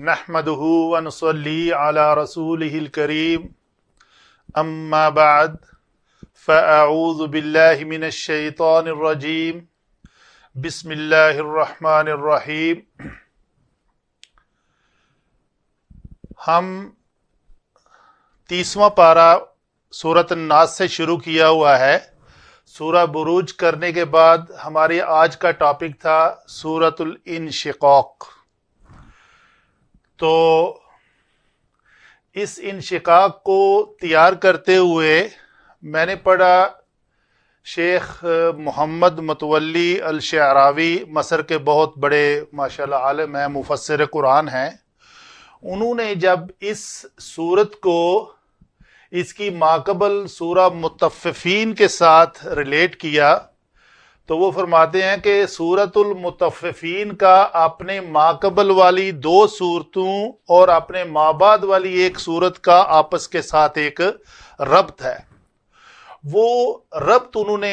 नहमदहू वनसली अला रसूलिहिल करीम अम्मा बाद फ़अऊज़ु बिल्लाहि मिनश शैतानिर रजीम बिस्मिल्लाहिर रहमानिर रहीम हम तीसवां पारा सूरत नास से शुरू किया हुआ है सूरह बुरूज करने के बाद हमारी आज का टॉपिक था सूरतुल इनशिकाक तो इस इनशिकाक को तैयार करते हुए मैंने पढ़ा शेख मोहम्मद मतवली अल शरावी मसर के बहुत बड़े, माशाल्लाह आलम हैं मुफसर कुरान हैं। उन्होंने जब इस सूरत को, इसकी माकबल सूरा मुतफ़ीन के साथ रिलेट किया तो वो फरमाते हैं कि सूरतुल मुतफ़ीन का अपने माकबल वाली दो सूरतों और अपने माबाद वाली एक सूरत का आपस के साथ एक रब्त है। वो रब्त उन्होंने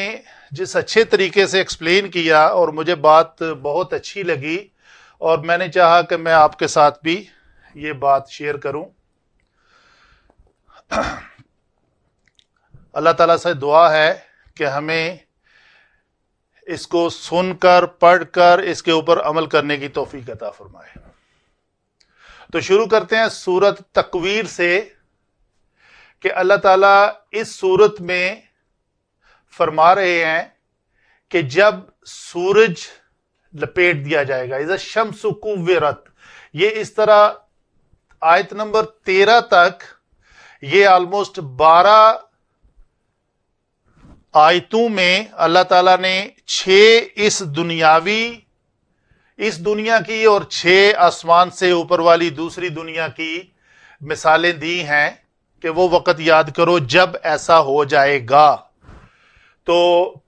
जिस अच्छे तरीके से एक्सप्लेन किया और मुझे बात बहुत अच्छी लगी और मैंने चाहा कि मैं आपके साथ भी ये बात शेयर करूँ। अल्लाह ताला से दुआ है कि हमें इसको सुनकर, पढ़कर, इसके ऊपर अमल करने की तोफ़ी अता फरमाए। तो शुरू करते हैं सूरत तकवीर से कि अल्लाह ताला इस सूरत में फरमा रहे हैं कि जब सूरज लपेट दिया जाएगा, इज़ शम्स कुव्वरत, ये इस तरह आयत नंबर तेरह तक ये ऑलमोस्ट बारह आयतों में अल्लाह ताला ने छह इस दुनियावी, इस दुनिया की और छह आसमान से ऊपर वाली दूसरी दुनिया की मिसालें दी हैं कि वो वक़्त याद करो जब ऐसा हो जाएगा। तो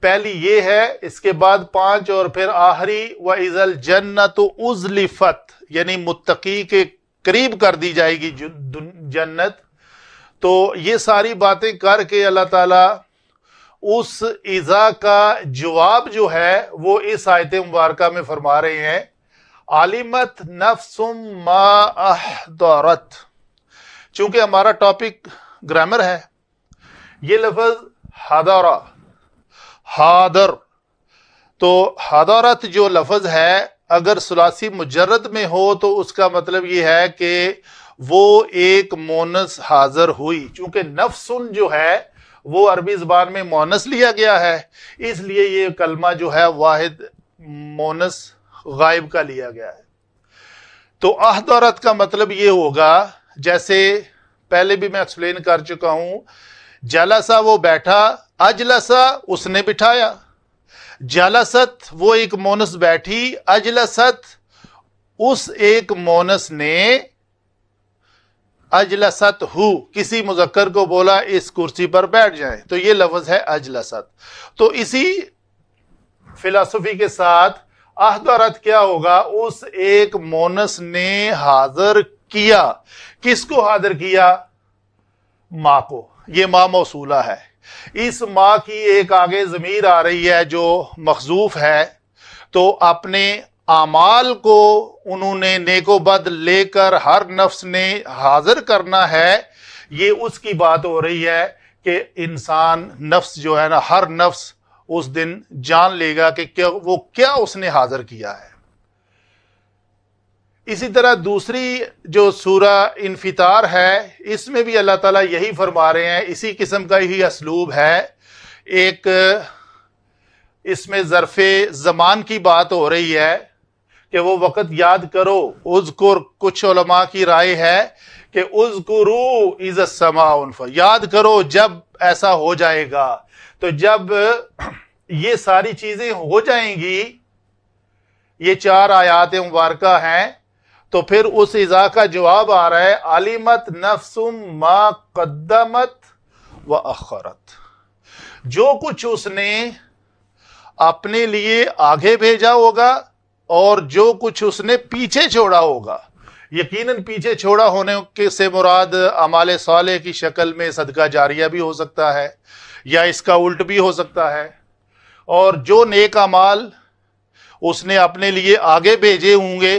पहली ये है, इसके बाद पाँच और फिर आखिरी, व इजल जन्नत उजलिफत यानी मुत्तकी के करीब कर दी जाएगी जन्नत। तो ये सारी बातें करके अल्लाह ताला उस ईज़ा का जवाब जो है, वो इस आयत मुबारक में फरमा रहे हैं, आलिमत नफसुम माहदरत चूँकि हमारा टॉपिक ग्रामर है, ये लफज हादरा, हादर। तो हादरत जो लफज है, अगर सलासी मुजरद में हो तो उसका मतलब ये है कि वो एक मोनस हाजिर हुई। चूँकि नफसुन जो है वो अरबी जबान में मोनस लिया गया है, इसलिए ये कलमा जो है वाहिद मोनस गायब का लिया गया है। तो अहद अहदरत का मतलब ये होगा, जैसे पहले भी मैं एक्सप्लेन कर चुका हूँ, जलसा वो बैठा, अजलसा उसने बिठाया। जलसत वो एक मोनस बैठी, अजलसत उस एक मोनस ने अजलसत हु, किसी मुजक्कर को बोला, इस कुर्सी पर बैठ जाए। तो ये लफ्ज है अजलसत तो इसी फिलासफी के साथ अहदरत क्या होगा? उस एक मोनस ने हाजिर किया। किसको हाजिर किया? माँ को। ये माँ मौसूला है। इस माँ की एक आगे जमीर आ रही है जो मखजूफ है। तो अपने आमाल को उन्होंने नेकोबद लेकर हर नफ्स ने हाजिर करना है। ये उसकी बात हो रही है कि इंसान नफ्स जो है ना, हर नफ्स उस दिन जान लेगा कि क्या, वो क्या उसने हाजिर किया है। इसी तरह दूसरी जो सूरा इनफितार है, इसमें भी अल्लाह ताला यही फरमा रहे हैं, इसी किस्म का ही असलूब है। एक, इसमें ज़रफ़ ज़मान की बात हो रही है कि वो वक़्त याद करो, उजकुर, कुछ उलमा की राय है कि उजकुरू इज़ समा याद करो जब ऐसा हो जाएगा। तो जब ये सारी चीज़ें हो जाएँगी, ये चार आयात मुबारक हैं तो फिर उस इज़ा का जवाब आ रहा है आलिमत नफसुम मा कदमत व अखरत। जो कुछ उसने अपने लिए आगे भेजा होगा और जो कुछ उसने पीछे छोड़ा होगा। यकीनन पीछे छोड़ा होने के से मुराद अमाल साले की शक्ल में सदका जारिया भी हो सकता है, या इसका उल्ट भी हो सकता है। और जो नेक अमाल उसने अपने लिए आगे भेजे होंगे,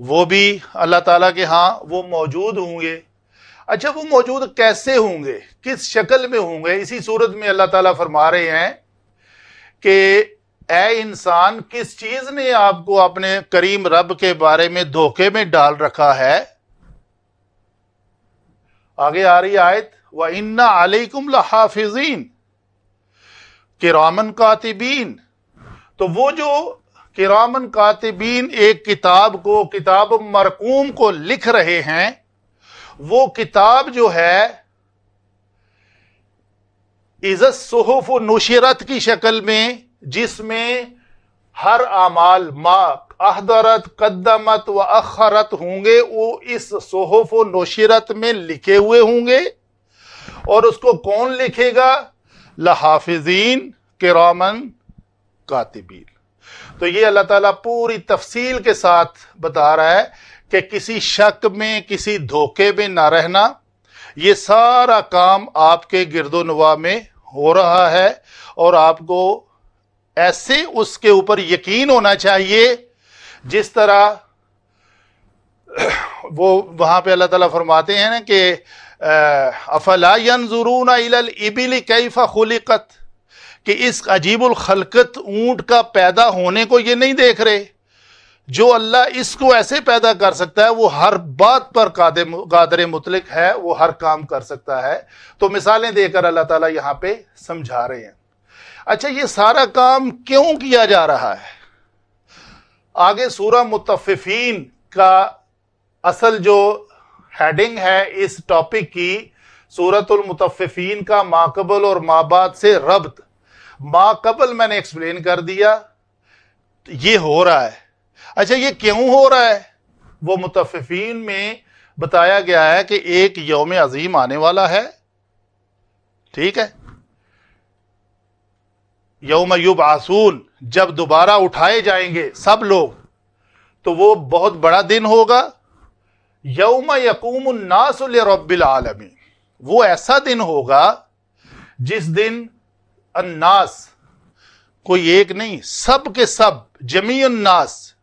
वो भी अल्लाह ताला के हाँ वो मौजूद होंगे। अच्छा वो मौजूद कैसे होंगे? किस शक्ल में होंगे? इसी सूरत में अल्लाह ताला फरमा रहे हैं कि ए इंसान, किस चीज़ ने आपको अपने करीम रब के बारे में धोखे में डाल रखा है? आगे आ रही आयत, व इन्ना अलैकुम हाफिजीन किरामन कातिबीन। तो वो जो किरामन कातिबीन एक किताब को, किताब मरकूम को लिख रहे हैं, वो किताब जो है इज़त सहूफ नुशरत की शक्ल में जिसमें हर अमाल मा अहदरत कदमत व अखरत होंगे, वो इस सोहफ नौशरत में लिखे हुए होंगे। और उसको कौन लिखेगा? लहाफिजीन, किरामन, कातिबीन। तो ये अल्लाह ताला पूरी तफसील के साथ बता रहा है कि किसी शक में, किसी धोखे में ना रहना। ये सारा काम आपके गिरदोनवा में हो रहा है और आपको ऐसे उसके ऊपर यकीन होना चाहिए, जिस तरह वो वहाँ पे अल्लाह ताला फरमाते हैं ना कि अफला यंजुरून इबिल कैफा खुलिकत, कि इस अजीबुल खलकत ऊँट का पैदा होने को ये नहीं देख रहे। जो अल्लाह इसको ऐसे पैदा कर सकता है, वो हर बात पर कादर मुतलिक है, वो हर काम कर सकता है। तो मिसालें देकर अल्लाह ताला यहाँ पे समझा रहे हैं। अच्छा ये सारा काम क्यों किया जा रहा है? आगे सूरा मुतफिफीन का असल जो हेडिंग है, इस टॉपिक की सूरतुल मुतफिफीन का माकबल और माबाद से रब्त। माकबल मैंने एक्सप्लेन कर दिया, ये हो रहा है। अच्छा ये क्यों हो रहा है? वो मुतफिफीन में बताया गया है कि एक योम अजीम आने वाला है। ठीक है? यौम युब आसून जब दोबारा उठाए जाएँगे सब लोग तो वो बहुत बड़ा दिन होगा। यौम यकूम नासुल रब्बिल वो ऐसा दिन होगा जिस दिन अन्नास, कोई एक नहीं, सब के सब जमी उन्नास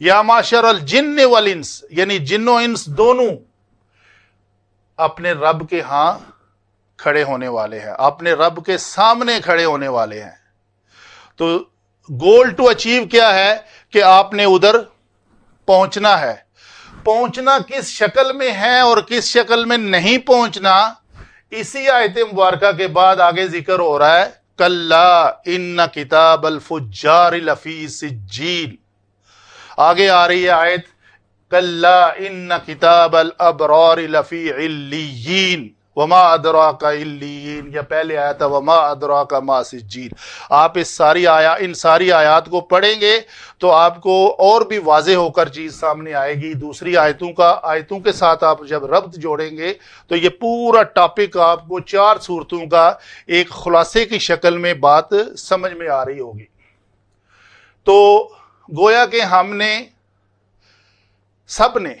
या माशर अल जिन्न वल इंस, यानी जिन्नो इंस दोनों, अपने रब के हाँ खड़े होने वाले हैं, अपने रब के सामने खड़े होने वाले हैं। तो गोल टू अचीव क्या है कि आपने उधर पहुँचना है। पहुँचना किस शक्ल में है और किस शक्ल में नहीं पहुँचना, इसी आयत मुबारक के बाद आगे ज़िक्र हो रहा है, कल्ला इन किताब लफी सिज्जील आगे आ रही है आयत, कल्ला इन किताब अल इल्लीन वमा अदरा का या पहले आया था, वमा अदरा का मासिजीन आप इस सारी आया, इन सारी आयात को पढ़ेंगे तो आपको और भी वाज होकर चीज़ सामने आएगी। दूसरी आयतों का, आयतों के साथ आप जब रब्त जोड़ेंगे तो ये पूरा टॉपिक आपको चार सूरतों का एक खुलासे की शक्ल में बात समझ में आ रही होगी। तो गोया के हमने सबने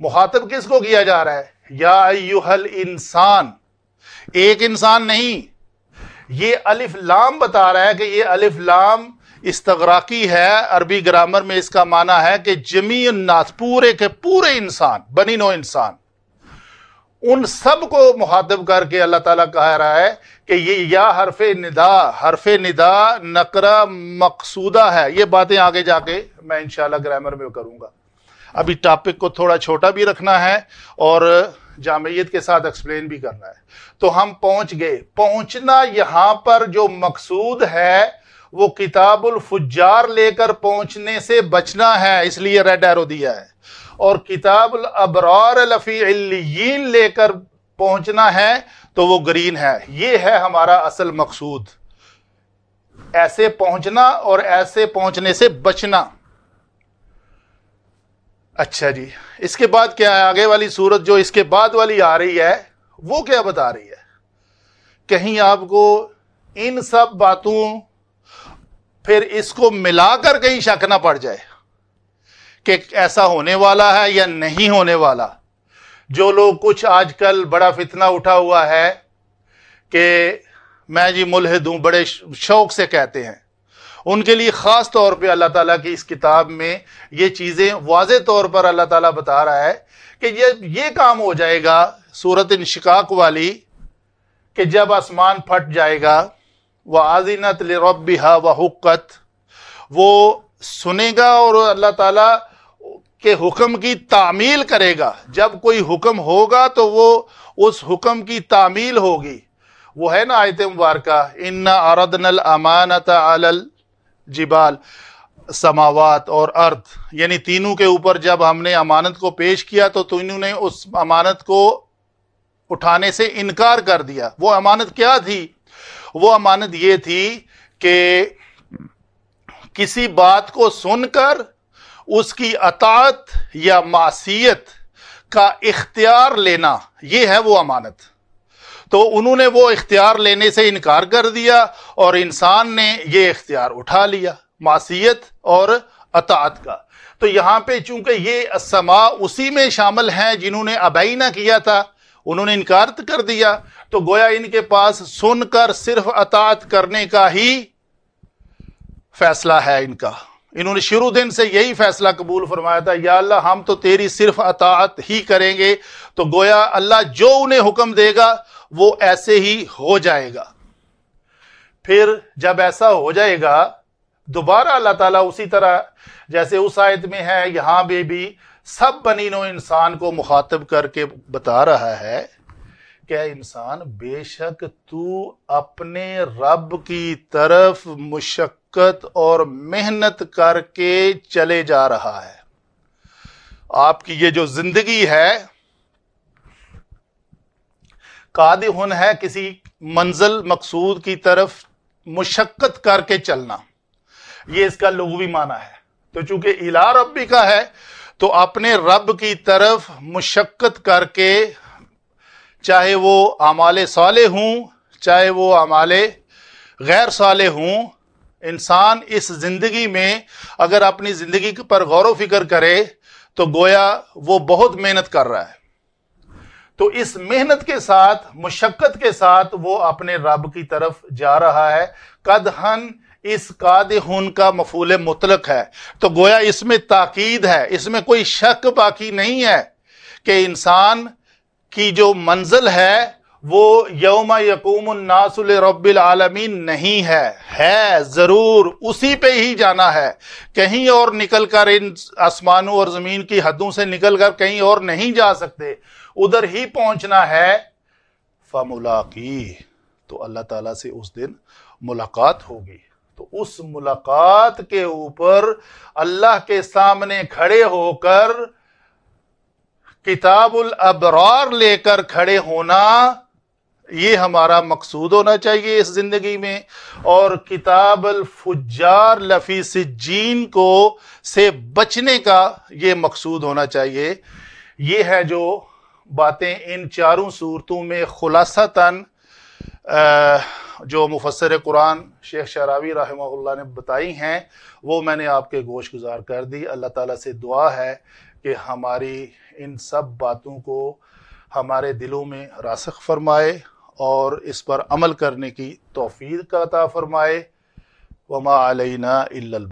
मुहातब किसको किया जा रहा है? या इंसान। एक इंसान नहीं। ये अलिफ लाम बता रहा है कि ये अलिफ लाम इस्तगराकी है। अरबी ग्रामर में इसका माना है कि जमी नास पूरे के पूरे इंसान, बनी नो इंसान। उन सबको मुहातब करके अल्लाह ताला कह रहा है कि ये या हरफ निदा हरफ निदा, नकरा मकसूदा है। ये बातें आगे जाके मैं इंशाल्लाह ग्रामर में करूँगा। अभी टॉपिक को थोड़ा छोटा भी रखना है और जामियत के साथ एक्सप्लेन भी करना है। तो हम पहुँच गए। पहुँचना यहाँ पर जो मकसूद है, वो किताबुल फुजार लेकर पहुँचने से बचना है, इसलिए रेड एरो दिया है। और किताबुल अबरार लफ़ीन लेकर पहुँचना है तो वो ग्रीन है। ये है हमारा असल मकसूद। ऐसे पहुँचना और ऐसे पहुँचने से बचना। अच्छा जी। इसके बाद क्या है? आगे वाली सूरत जो इसके बाद वाली आ रही है, वो क्या बता रही है? कहीं आपको इन सब बातों, फिर इसको मिलाकर कहीं शक ना पड़ जाए कि ऐसा होने वाला है या नहीं होने वाला। जो लोग कुछ आजकल बड़ा फितना उठा हुआ है कि मैं जी मुलहद हूँ बड़े शौक से कहते हैं। उनके लिए ख़ास तौर पे अल्लाह ताला की इस किताब में ये चीज़ें वाज तौर पर अल्लाह ताला बता रहा है कि ये ये काम हो जाएगा सूरत इनशिकाक वाली, कि जब आसमान फट जाएगा वह आजीनत रबिहा व हुक्कत, वो सुनेगा और अल्लाह ताला के हुक्म की तामील करेगा। जब कोई हुक्म होगा तो वो उस हुक्म की तामील होगी। वो है ना आयत मुबारक इन अरदनल अमानत अलल जिबाल, समावत और अर्थ यानी तीनों के ऊपर जब हमने अमानत को पेश किया तो तीनों ने उस अमानत को उठाने से इनकार कर दिया। वो अमानत क्या थी? वो अमानत ये थी कि किसी बात को सुनकर उसकी अतात या मासीत का इख्तियार लेना, ये है वो अमानत। तो उन्होंने वो इख्तियार लेने से इनकार कर दिया और इंसान ने ये इख्तियार उठा लिया मासीत और अतात का। तो यहाँ पे चूँकि ये समा उसी में शामिल हैं जिन्होंने अबैना किया था, उन्होंने इनकार कर दिया तो गोया इनके पास सुनकर सिर्फ़ अतात करने का ही फैसला है इनका। इन्होंने शुरू दिन से यही फैसला कबूल फरमाया था, या अल्लाह, हम तो तेरी सिर्फ़ अतात ही करेंगे तो गोया अल्लाह जो उन्हें हुक्म देगा वो ऐसे ही हो जाएगा। फिर जब ऐसा हो जाएगा, दोबारा अल्लाह ताला उसी तरह, जैसे उस आयत में है, यहाँ पे भी सब बनीनो इंसान को मुखातब करके बता रहा है क्या इंसान, बेशक तू अपने रब की तरफ़ मुशक्कत और मेहनत करके चले जा रहा है। आपकी ये जो ज़िंदगी है कादिहुन है किसी मंजिल मकसूद की तरफ़ मुशक्कत करके चलना। ये इसका लघुवी माना है। तो चूँकि इला रबी का है तो अपने रब की तरफ़ मुशक्कत करके चाहे वो आमाल साले हों, चाहे वो आमाले गैर साले हों, इंसान इस ज़िंदगी में अगर अपनी ज़िंदगी पर गौर व फ़िक्र करे तो गोया वो बहुत मेहनत कर रहा है। तो इस मेहनत के साथ, मुशक्क़त के साथ वो अपने रब की तरफ़ जा रहा है। कदहन इस कादहुन का मफूल मुतलक है। तो गोया इसमें ताकीद है, इसमें कोई शक बाकी नहीं है कि इंसान की जो मंजिल है, वो यौम यकूम नासुल रब्बिल आलमीन नहीं है। है ज़रूर उसी पे ही जाना है। कहीं और निकल कर इन आसमानों और ज़मीन की हदों से निकल कर कहीं और नहीं जा सकते। उधर ही पहुँचना है। फमुलाकी तो अल्लाह ताला से उस दिन मुलाकात होगी। तो उस मुलाकात के ऊपर अल्लाह के सामने खड़े होकर किताबुल अबरार लेकर खड़े होना, ये हमारा मकसूद होना चाहिए इस ज़िंदगी में। और किताबल फुजार लफी सिज्जीन को से बचने का ये मकसूद होना चाहिए। ये है जो बातें इन चारों सूरतों में खुलासतन जो मुफसर कुरान शेख शरावी रहमल्ला ने बताई हैं, वो मैंने आपके गोश गुजार कर दी। अल्लाह ताला से दुआ है कि हमारी इन सब बातों को हमारे दिलों में रासख फरमाए और इस पर अमल करने की तोफ़ी का फरमाए। वमा अलैना इल्लल